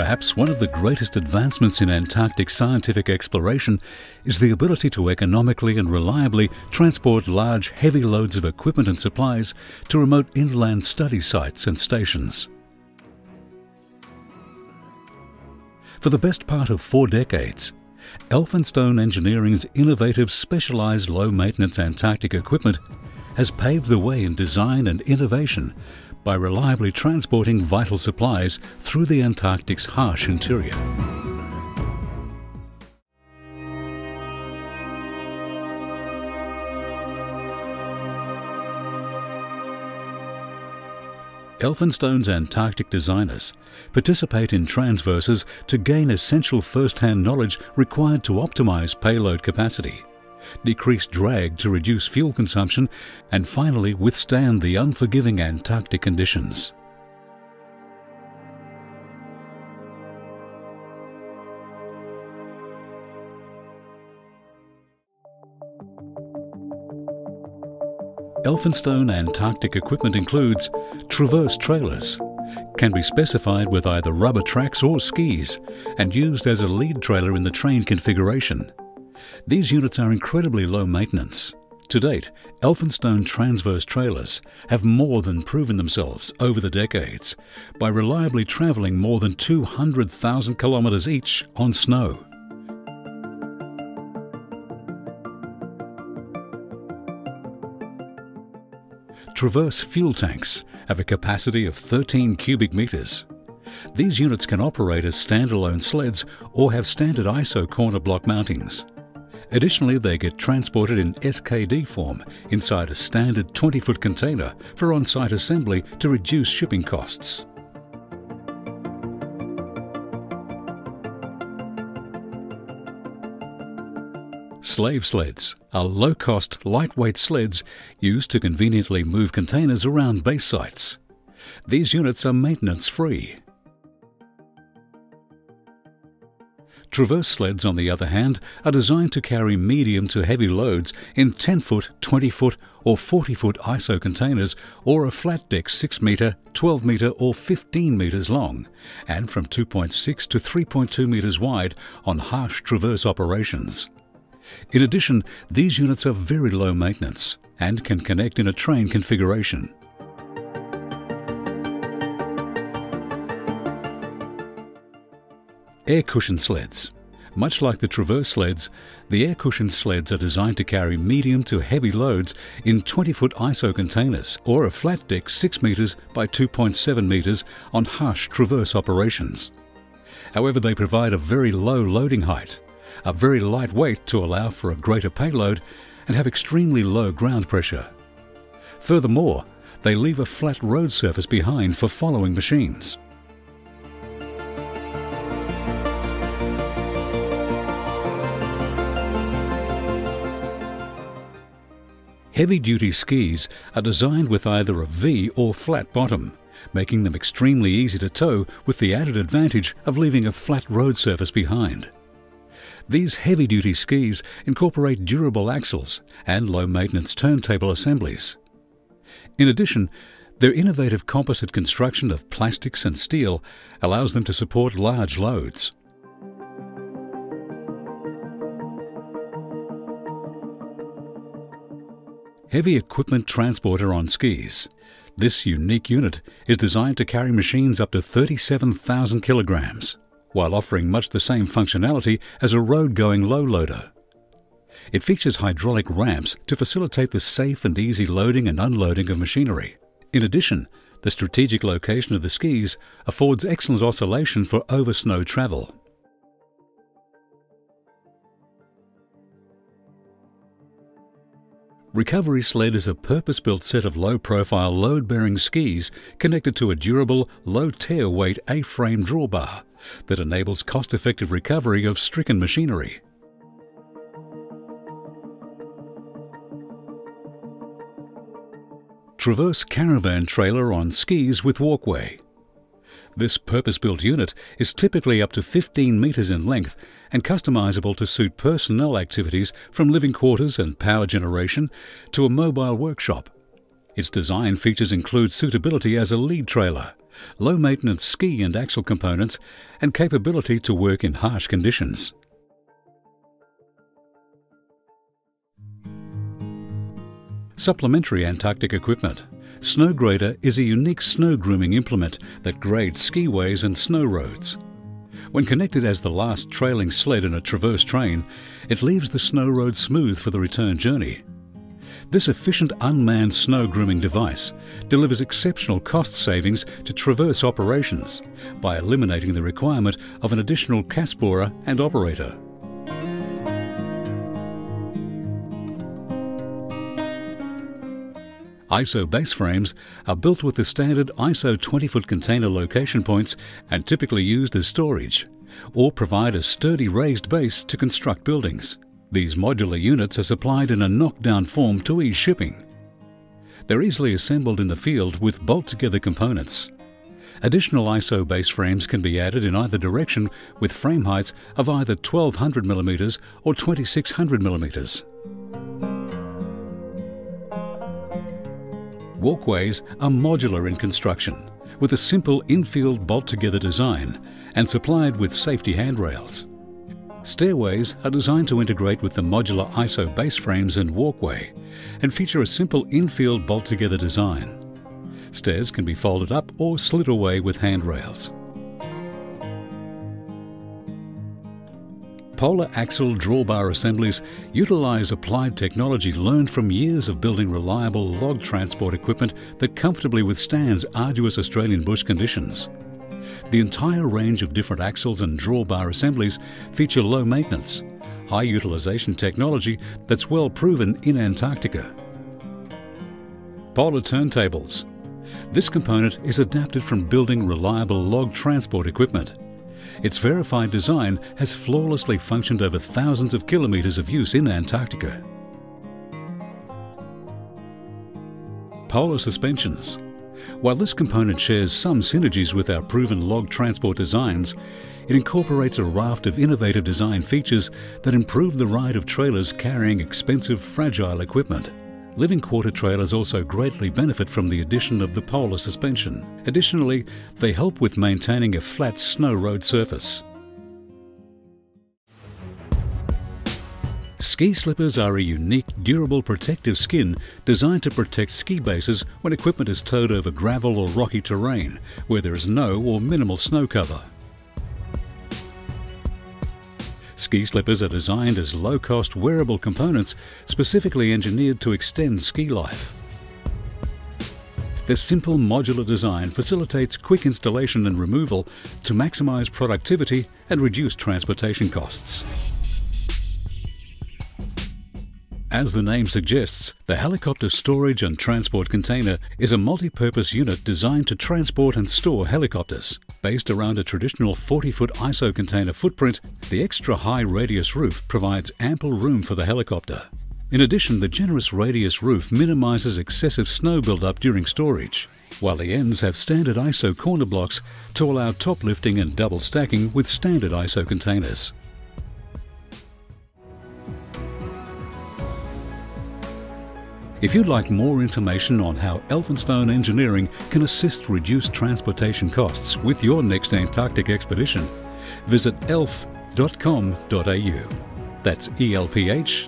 Perhaps one of the greatest advancements in Antarctic scientific exploration is the ability to economically and reliably transport large, heavy loads of equipment and supplies to remote inland study sites and stations. For the best part of four decades, Elphinstone Engineering's innovative specialized low-maintenance Antarctic equipment has paved the way in design and innovation by reliably transporting vital supplies through the Antarctic's harsh interior. Elphinstone's Antarctic designers participate in traverses to gain essential first-hand knowledge required to optimize payload capacity decrease drag to reduce fuel consumption, and finally withstand the unforgiving Antarctic conditions. Elphinstone Antarctic equipment includes traverse trailers, can be specified with either rubber tracks or skis, and used as a lead trailer in the train configuration. These units are incredibly low maintenance. To date, Elphinstone traverse trailers have more than proven themselves over the decades by reliably travelling more than 200,000 kilometres each on snow. Traverse fuel tanks have a capacity of 13 cubic metres. These units can operate as standalone sleds or have standard ISO corner block mountings. Additionally, they get transported in SKD form inside a standard 20-foot container for on-site assembly to reduce shipping costs. Slave sleds are low-cost, lightweight sleds used to conveniently move containers around base sites. These units are maintenance-free Traverse sleds, on the other hand, are designed to carry medium to heavy loads in 10 foot, 20 foot, or 40 foot ISO containers or a flat deck 6 metre, 12 metre, or 15 metres long, and from 2.6 to 3.2 metres wide on harsh traverse operations. In addition, these units are very low maintenance and can connect in a train configuration. Air cushion sleds. Much like the Traverse sleds, the air cushion sleds are designed to carry medium to heavy loads in 20-foot ISO containers or a flat deck 6 metres by 2.7 metres on harsh traverse operations. However, they provide a very low loading height, a very light weight to allow for a greater payload, and have extremely low ground pressure. Furthermore, they leave a flat road surface behind for following machines. Heavy-duty skis are designed with either a V or flat bottom, making them extremely easy to tow with the added advantage of leaving a flat road surface behind. These heavy-duty skis incorporate durable axles and low-maintenance turntable assemblies. In addition, their innovative composite construction of plastics and steel allows them to support large loads. Heavy Equipment Transporter on skis. This unique unit is designed to carry machines up to 37,000 kilograms, while offering much the same functionality as a road-going low loader. It features hydraulic ramps to facilitate the safe and easy loading and unloading of machinery. In addition, the strategic location of the skis affords excellent oscillation for over-snow travel. Recovery Sled is a purpose-built set of low-profile load-bearing skis connected to a durable, low-tare weight A-frame drawbar that enables cost-effective recovery of stricken machinery. Traverse caravan trailer on skis with walkway. This purpose-built unit is typically up to 15 metres in length and customizable to suit personnel activities from living quarters and power generation to a mobile workshop. Its design features include suitability as a lead trailer, low maintenance ski and axle components, and capability to work in harsh conditions. Supplementary Antarctic equipment. Snow Grader is a unique snow grooming implement that grades skiways and snow roads. When connected as the last trailing sled in a traverse train, it leaves the snow road smooth for the return journey. This efficient unmanned snow grooming device delivers exceptional cost savings to traverse operations by eliminating the requirement of an additional cast borer and operator. ISO base frames are built with the standard ISO 20-foot container location points and typically used as storage, or provide a sturdy raised base to construct buildings. These modular units are supplied in a knockdown form to ease shipping. They're easily assembled in the field with bolt-together components. Additional ISO base frames can be added in either direction with frame heights of either 1200mm or 2600mm. Walkways are modular in construction, with a simple infield bolt-together design and supplied with safety handrails. Stairways are designed to integrate with the modular ISO base frames and walkway and feature a simple infield bolt-together design. Stairs can be folded up or slid away with handrails. Polar axle drawbar assemblies utilise applied technology learned from years of building reliable log transport equipment that comfortably withstands arduous Australian bush conditions. The entire range of different axles and drawbar assemblies feature low maintenance, high utilisation technology that's well proven in Antarctica. Polar turntables. This component is adapted from building reliable log transport equipment its verified design has flawlessly functioned over thousands of kilometres of use in Antarctica. Polar suspensions. While this component shares some synergies with our proven log transport designs, it incorporates a raft of innovative design features that improve the ride of trailers carrying expensive, fragile equipment. Living quarter trailers also greatly benefit from the addition of the polar suspension. Additionally, they help with maintaining a flat snow road surface. Ski slippers are a unique, durable protective skin designed to protect ski bases when equipment is towed over gravel or rocky terrain where there is no or minimal snow cover. Ski slippers are designed as low-cost wearable components specifically engineered to extend ski life. Their simple modular design facilitates quick installation and removal to maximise productivity and reduce transportation costs. As the name suggests, the helicopter storage and transport container is a multi-purpose unit designed to transport and store helicopters. Based around a traditional 40-foot ISO container footprint, the extra high radius roof provides ample room for the helicopter. In addition, the generous radius roof minimises excessive snow buildup during storage, while the ends have standard ISO corner blocks to allow top lifting and double stacking with standard ISO containers. If you'd like more information on how Elphinstone Engineering can assist reduce transportation costs with your next Antarctic expedition, visit elph.com.au. That's elph.com.au.